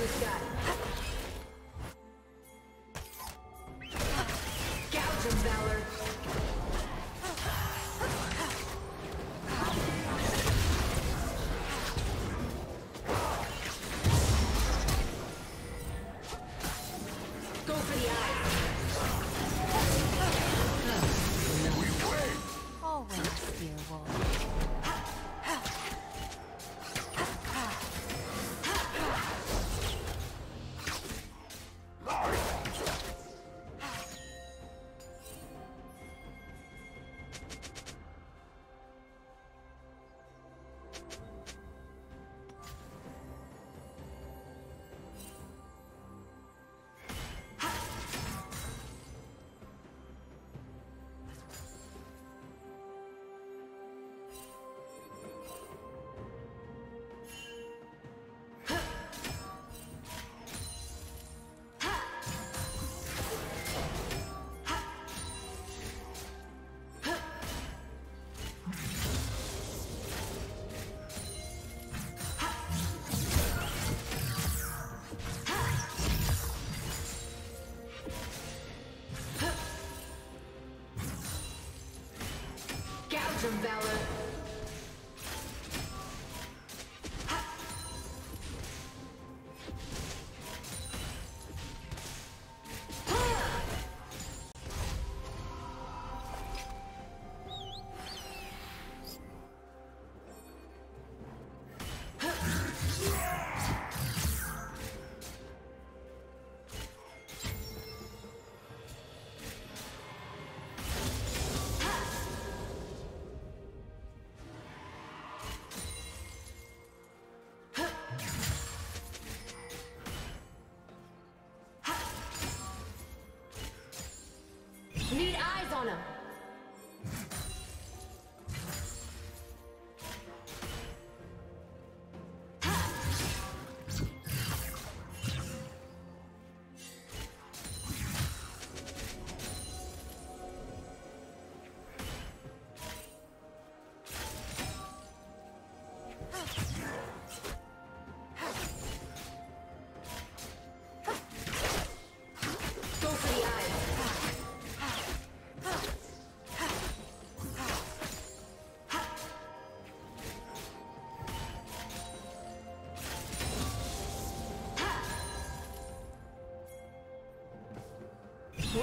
in the sky. Of Valor.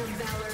of valor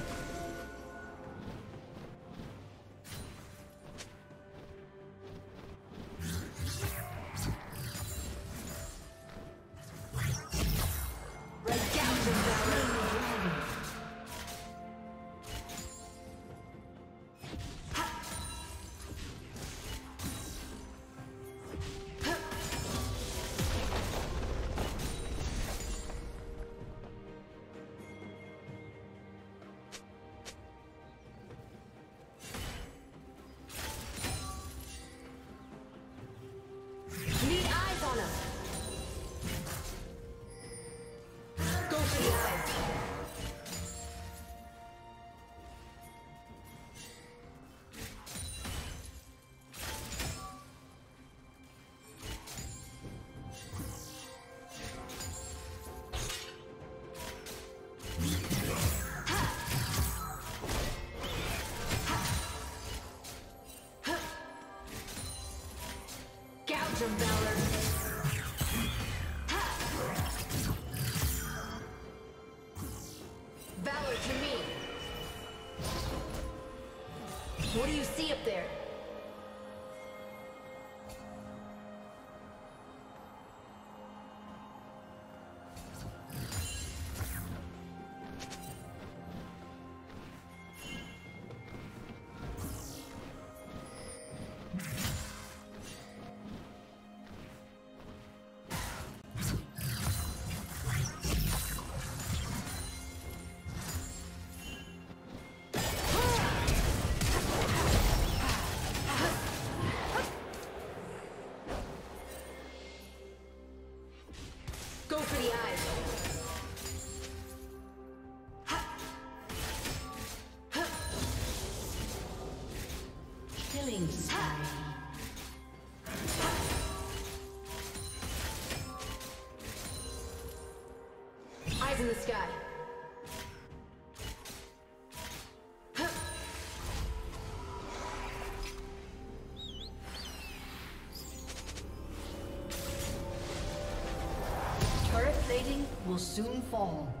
of valor. in the sky. Turret plating will soon fall.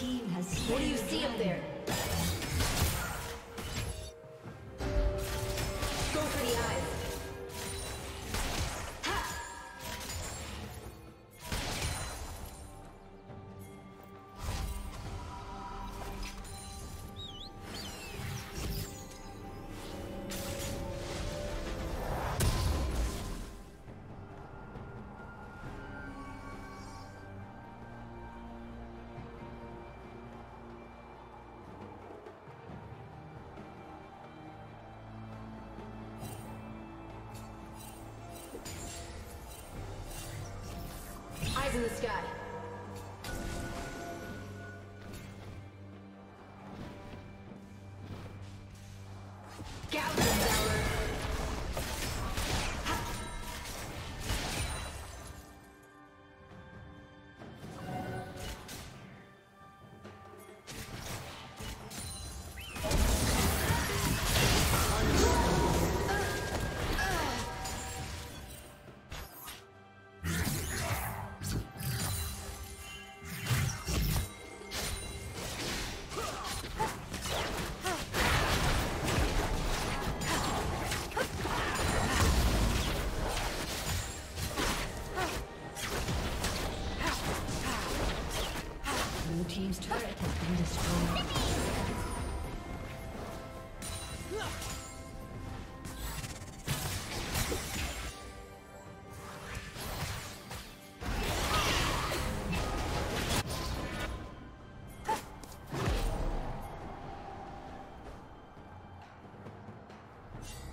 Team has What do you see up there? In the sky.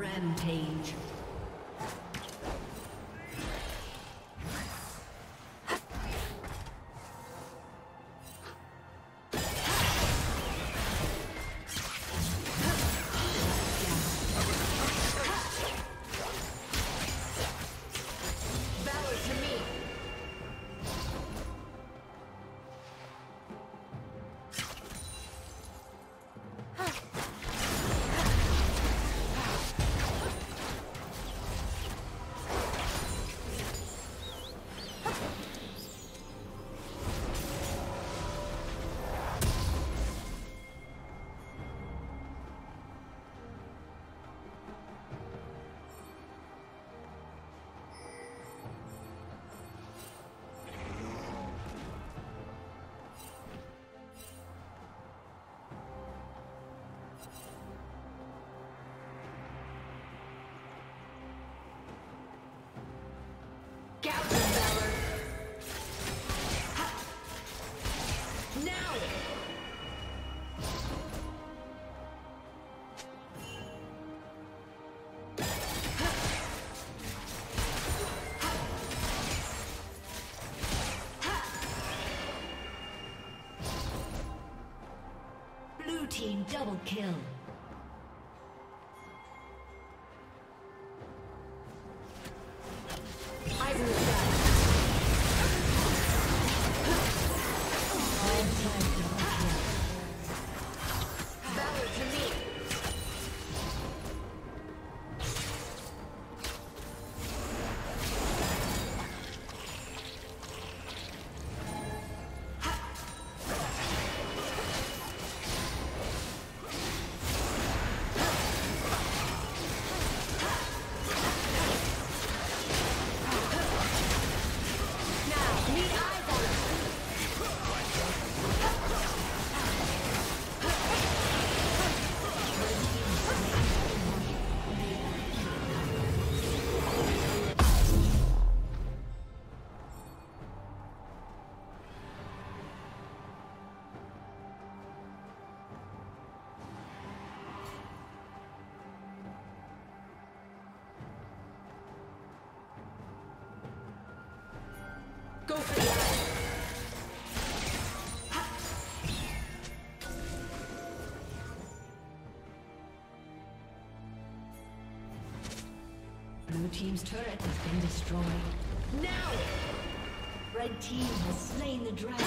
Rampage. Double kill. Blue Team's turret has been destroyed. Now! Red Team has slain the dragon.